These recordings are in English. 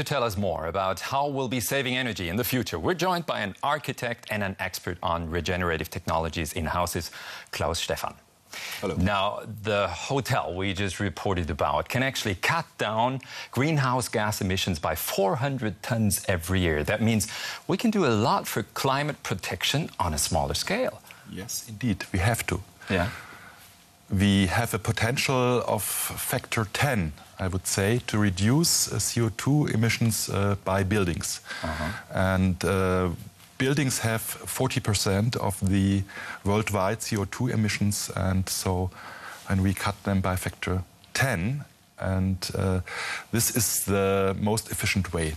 to tell us more about how we'll be saving energy in the future, we're joined by an architect and an expert on regenerative technologies in houses, Claus Steffan. Hello. Now, the hotel we just reported about can actually cut down greenhouse gas emissions by 400 tons every year. That means we can do a lot for climate protection on a smaller scale. Yes, indeed, we have to. Yeah. We have a potential of factor 10, I would say, to reduce uh, CO2 emissions uh, by buildings. And uh, buildings have 40% of the worldwide CO2 emissions, and so when we cut them by factor 10, and uh, this is the most efficient way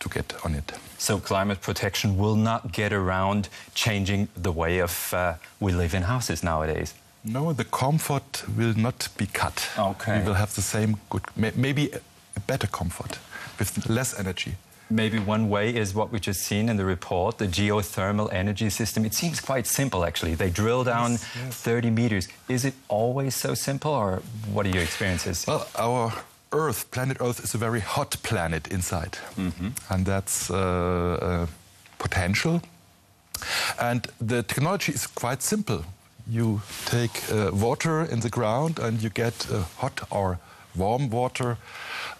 to get on it. So climate protection will not get around changing the way of uh, we live in houses nowadays. No, the comfort will not be cut. Okay. We will have the same good, maybe a better comfort with less energy. Maybe one way is what we just seen in the report, the geothermal energy system. It seems quite simple, actually. They drill down Yes, yes. 30 meters. Is it always so simple, or what are your experiences? Well, our Earth, planet Earth, is a very hot planet inside, and that's uh, uh, potential. And the technology is quite simple. You take uh, water in the ground, and you get uh, hot or warm water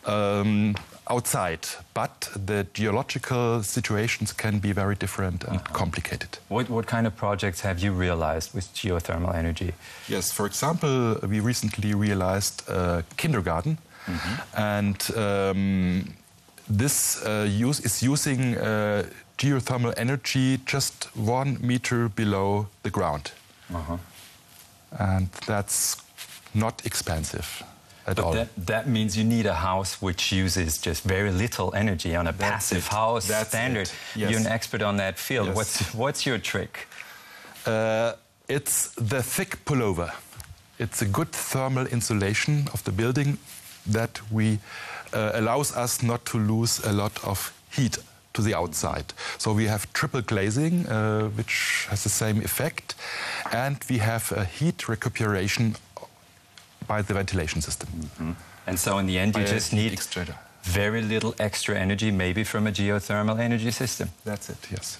um, outside. But the geological situations can be very different and complicated. What, what kind of projects have you realized with geothermal energy? Yes, for example, we recently realized a kindergarten, and um, this uh, use is using uh, geothermal energy just one meter below the ground, and that's not expensive at all. But that, that means you need a house which uses just very little energy on a That's passive it. house That's standard. Yes. You're an expert on that field. Yes. What's, what's your trick? Uh, it's the thick pullover. It's a good thermal insulation of the building that we uh, allows us not to lose a lot of heat to the outside. So we have triple glazing, uh, which has the same effect, and we have a heat recuperation by the ventilation system. And so in the end, you By just need exchanger. very little extra energy, maybe from a geothermal energy system. That's it. Yes.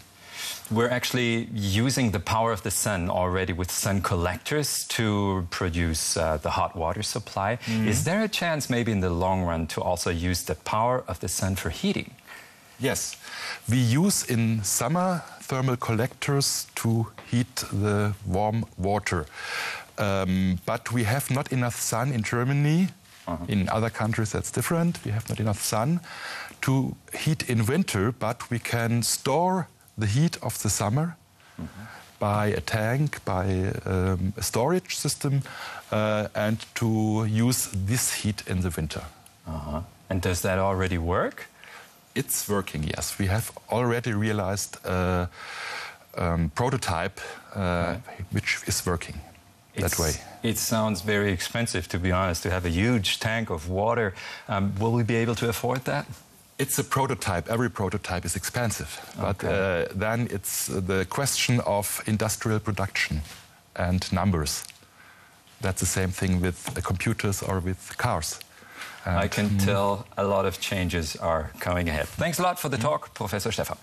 We're actually using the power of the sun already with sun collectors to produce uh, the hot water supply. Is there a chance, maybe in the long run, to also use the power of the sun for heating? Yes, we use in summer thermal collectors to heat the warm water. Um, but we have not enough sun in Germany. In other countries, that's different. We have not enough sun to heat in winter, but we can store the heat of the summer by a tank, by um, a storage system, uh, and to use this heat in the winter. Uh-huh. And does that already work? It's working, yes. We have already realized a um, prototype uh, which is working that way. It sounds very expensive, to be honest, to have a huge tank of water. Um, will we be able to afford that? It's a prototype. Every prototype is expensive. But Okay. uh, then it's the question of industrial production and numbers. That's the same thing with computers or with cars. I And can uh, tell a lot of changes are coming ahead. Thanks a lot for the talk, Professor Steffan.